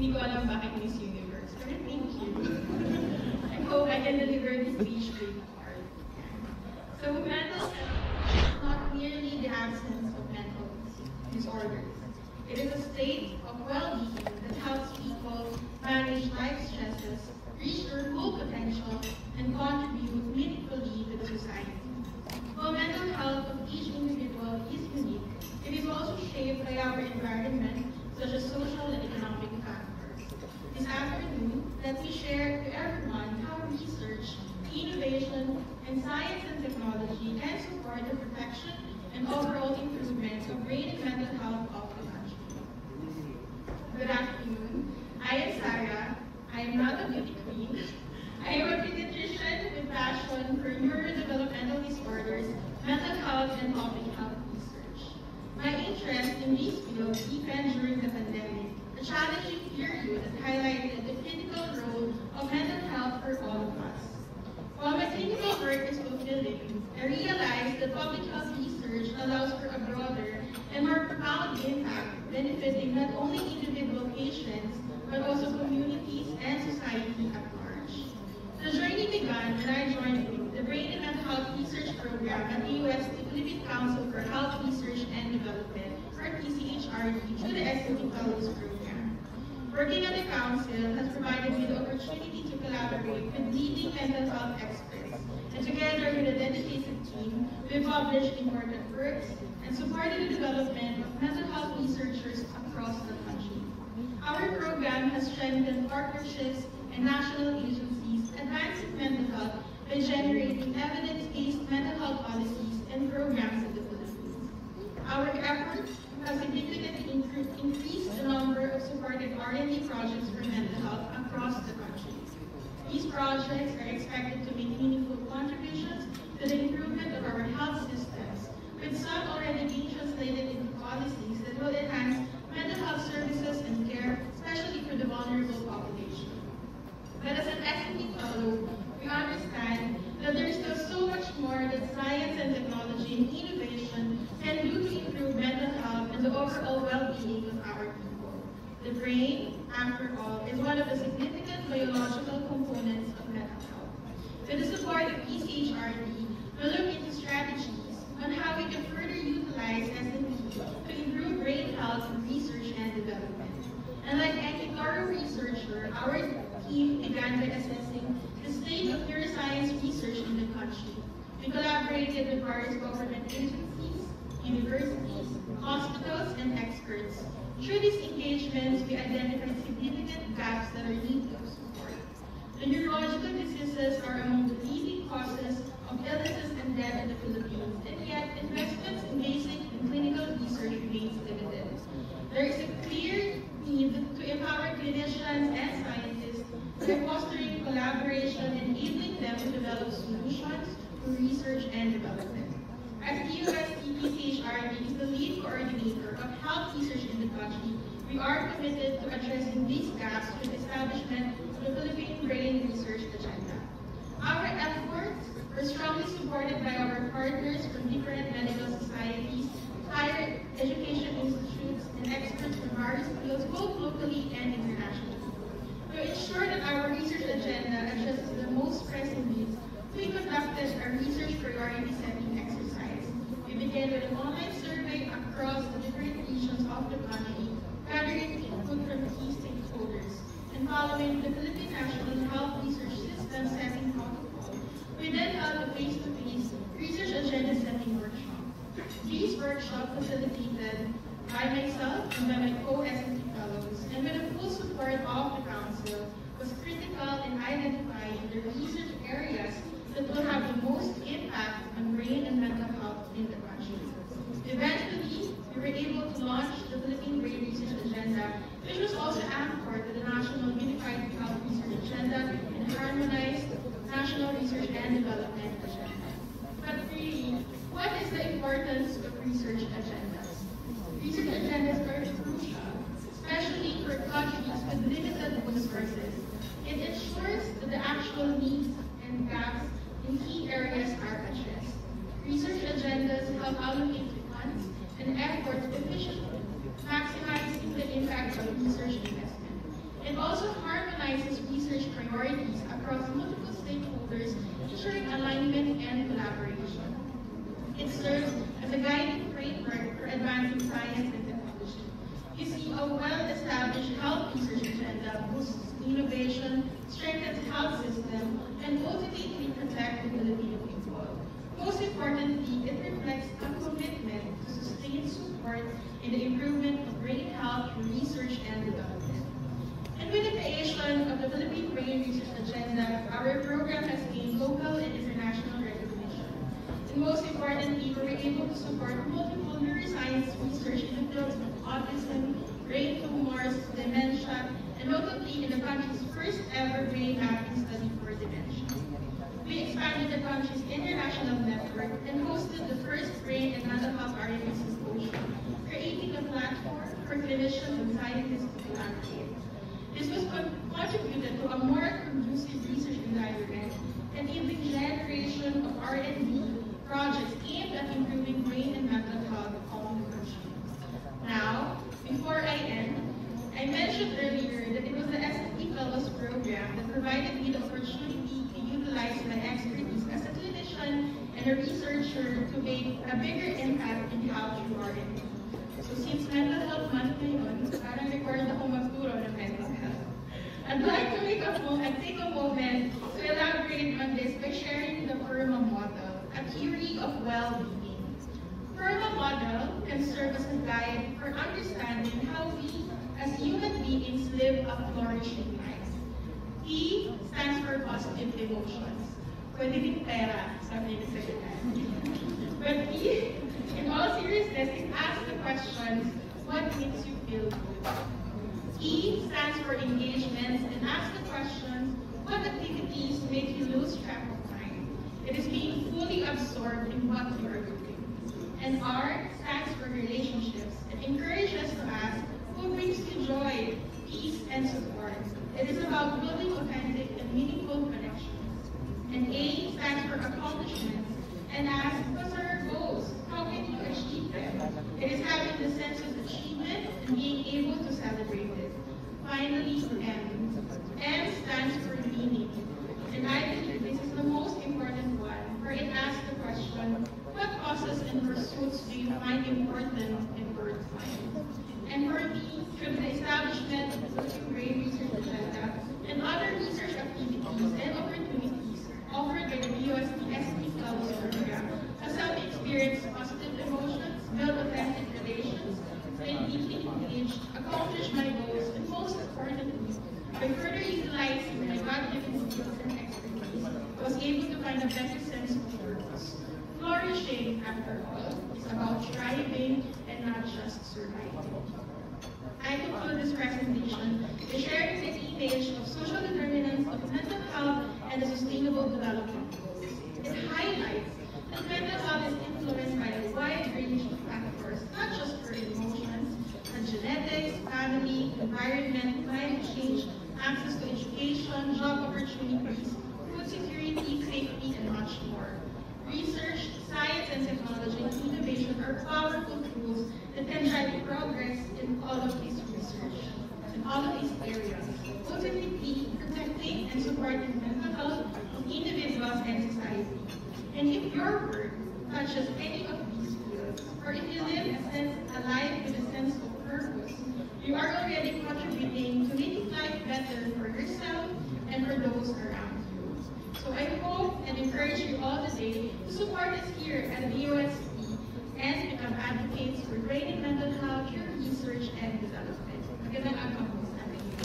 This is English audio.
Hindi ko alam bakit Miss Universe, protection and overall improvement of and mental health of the country. Good afternoon. I am Sarah. I am not a beauty queen. I am a pediatrician with passion for neurodevelopmental disorders, mental health, and public health research. My interest in these fields deepened during the pandemic, a challenging period that highlighted the critical role of mental health for all of us. While my clinical work is fulfilling, I realized that public health research allows for a broader and more profound impact, benefiting not only individual patients, but also communities and society at large. The journey began when I joined the Brain and Mental Health Research Program at the U.S. Philippine Council for Health Research and Development, or PCHRD, through the S&T Fellows Program. Working at the Council has provided me the opportunity to collaborate with leading mental health experts, and together with a dedicated team, we published important works and supported the development of mental health researchers across the country. Our program has strengthened partnerships and national agencies advancing mental health by generating evidence-based mental health policies and programs in the Philippines. Our efforts have significantly increased the number of supported R&D projects for mental health across the country. These projects are expected to make contributions to the improvement of our health systems, with some already being translated into policies that will enhance mental health services and care, especially for the vulnerable population. But as an S&T fellow, we understand that there is still so much more that science and technology and innovation can do to improve mental health and the overall well-being of our people. The brain, after all, is one of the significant biological components of mental health. With the support of PCHRD, we look into strategies on how we can further utilize S&T to improve brain health research and development. And like any thorough researcher, our team began by assessing the state of neuroscience research in the country. We collaborated with various government agencies, universities, hospitals, and experts. Through these engagements, we identified significant gaps that are needed of support. Diseases are among the leading causes of illnesses and death in the Philippines, and yet investments in basic and clinical research remains limited. There is a clear need to empower clinicians and scientists by fostering collaboration and enabling them to develop solutions for research and development. As the U.S. EPCHRD is the lead coordinator of health research in the country, we are committed to addressing these gaps with establishment of the Philippine Brain Research Agenda. Our efforts were strongly supported by our partners from different medical societies, higher education institutes, and experts from various fields, both locally and internationally. To ensure that our research agenda addresses the most pressing needs, we conducted a research priority setting exercise. We began with an online survey across the different regions of the country, gathering input from key stakeholders. And following the Philippine National Health Research System setting protocol, we then held a face-to-face research agenda setting workshop. These workshops facilitated by myself and by my co-S&T fellows, and with the full support of the Council, was critical in identifying the research areas that will have the most impact on brain and mental health in the country. Eventually, we were able to launch the Philippine Brain Research Agenda, which was also anchored to the National Unified Health Research Agenda and harmonized National Research and Development the importance of research agendas? Research agendas are crucial, especially for countries with limited resources. It ensures that the actual needs and gaps in key areas are addressed. Research agendas help allocate funds and efforts efficiently, maximizing the impact of research investment. across multiple stakeholders, ensuring alignment and collaboration. It serves as a guiding framework for advancing science and technology. You see, a well-established health research agenda boosts innovation, strengthens health system, and ultimately protects the Filipino people. Most it reflects a commitment to sustained support in the improvement of brain health through research and development. And with the creation of the Philippine Brain Research Agenda, our program has gained local and international recognition. And most importantly, we were able to support multiple neuroscience research in the fields of autism, brain tumors, dementia, and notably in the country's first ever brain mapping study for dementia. We expanded the country's international network and hosted the first brain and health RNA symposium, creating a platform for clinicians and scientists to collaborate. This was contributed to a more conducive research environment, enabling the generation of R&D projects aimed at improving brain and mental health of the country. Now, before I end, I mentioned earlier that it was the S&T Fellows program that provided and a researcher to make a bigger impact in health through R&D. So since mental health month ngayon, parang record ako magturo ng mental health. I'd like to make a moment, take a moment to elaborate on this by sharing the PERMA model, a theory of well-being. PERMA model can serve as a guide for understanding how we, as human beings, live a flourishing life. P stands for positive emotions. Pwede din pera, P, in all seriousness, it asks the questions, what makes you feel good? E stands for engagements and asks the question, what activities make you lose track of time? It is being fully absorbed in what you are doing. And R stands for relationships and encourages us to ask, what brings you joy, peace, and support? It is about building authentic and meaningful connections. And A stands for accomplishments and asks, what are our goals? How can you achieve them? It is having the sense of achievement and being able to celebrate it. Finally, M. M stands for meaning. And I believe this is the most important one, where it asks the question, what causes and pursuits important in worth life? And me, through the establishment of the Social Brain Research Agenda and other research activities and opportunities offered by the BUSD Fellows Program, has helped me experience positive emotions, authentic relations, stay deeply engaged, accomplish my goals, and most importantly, by further utilizing my God-given skills and expertise, was able to find a better sense of purpose. Flourishing, after all, is about thriving and surviving. I conclude this presentation by sharing the image of social determinants of mental health and the sustainable development goals. It highlights that mental health is influenced by a wide range of factors, not just for emotions, but genetics, family, environment, climate change, access to education, job opportunities, food security, safety, and much more. Research, science, and technology innovation are powerful tools that can drive progress in all of these research, in all of these areas, ultimately protecting and supporting mental health of individuals and society. And if your work touches any of these fields, or if you live a, sense, a life with a sense of purpose, you are already contributing to making life better for yourself and for those around you. So I hope and encourage you all today to support us here at the become advocates for greater mental health research and development. Magandang agaw.